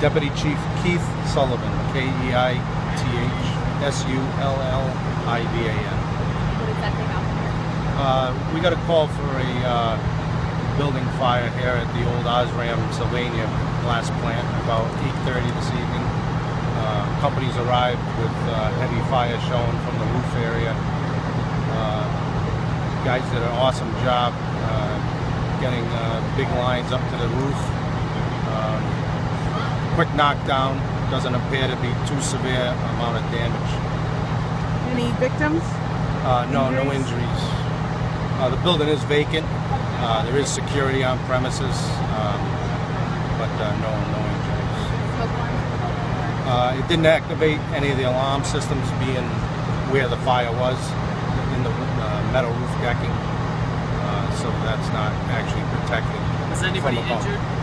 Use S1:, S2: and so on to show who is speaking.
S1: Deputy Chief Keith Sullivan, K-E-I-T-H-S-U-L-L-I-V-A-N.
S2: What exactly happened?
S1: Uh, we got a call for a uh, building fire here at the old Osram Sylvania glass plant about 8.30 this evening. Uh, companies arrived with uh, heavy fire shown from the roof area. Uh, guys did an awesome job uh, getting uh, big lines up to the roof. Quick knockdown, doesn't appear to be too severe amount of damage.
S3: Any victims?
S1: Uh, no, no
S3: Injuries?
S1: injuries. Uh, the building is vacant. Uh, there is security on premises, um, but uh, no, no injuries. Uh, it didn't activate any of the alarm systems, being where the fire was in the uh, metal roof decking. Uh, so that's not actually protected.
S4: Was anybody
S1: from
S4: injured?